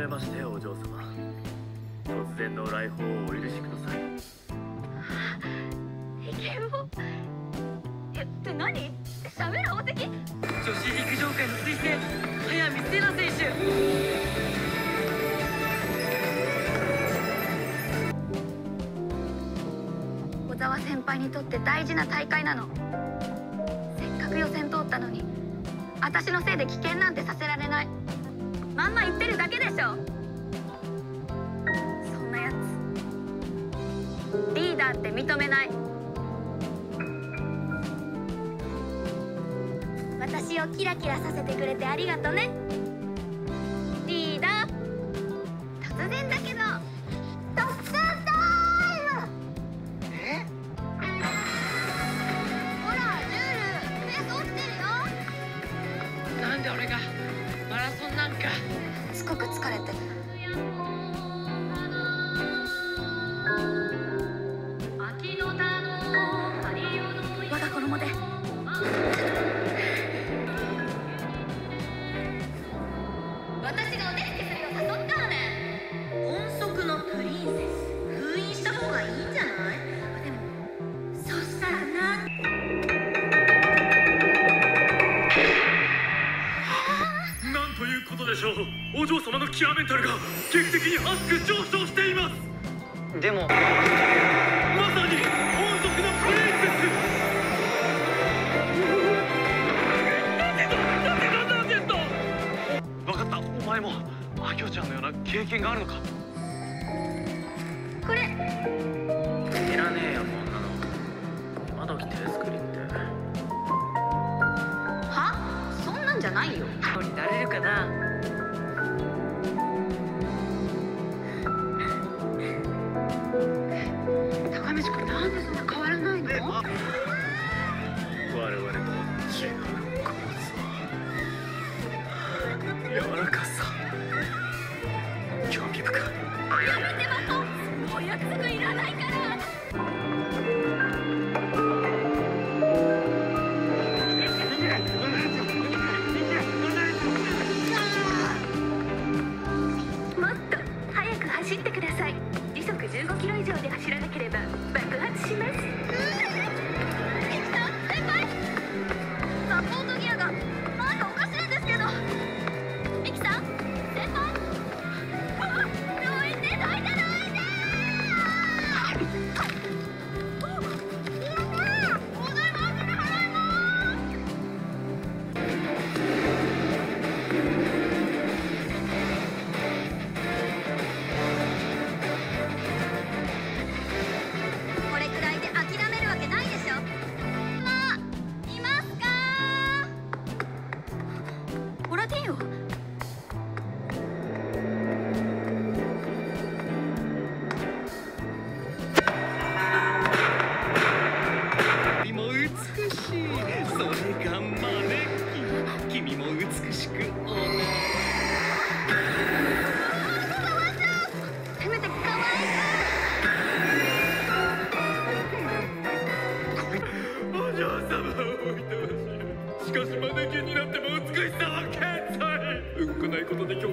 めましてお嬢様。突然の来訪をお許しください。イケボえって何？喋る宝石女子陸上界の彗星早見せな選手。小沢先輩にとって大事な大会なの。せっかく予選通ったのに私のせいで危険なんてさせられないまんま言ってるだけでしょ。そんなやつ。リーダーって認めない。私をキラキラさせてくれてありがとね。嬢様のキアメンタルが劇的に熱く上昇していますでもまさに音速のプリンセス分かったお前もアキョちゃんのような経験があるのかこれいらねえよこんなの今時手作りっては？そんなんじゃないよ。人になれるかな？すぐいらないから。もっと早く走ってください。時速15キロ以上で走らなければ爆発します。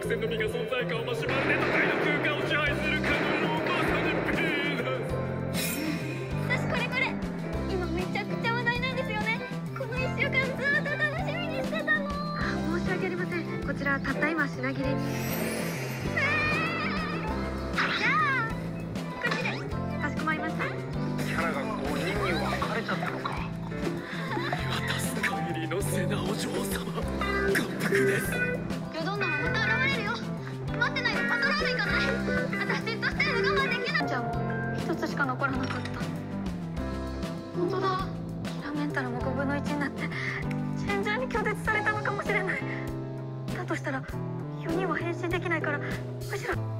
戦の実が存在感を増しまるで都会の空間を支配するかの4人は変身できないからむしろ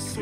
そ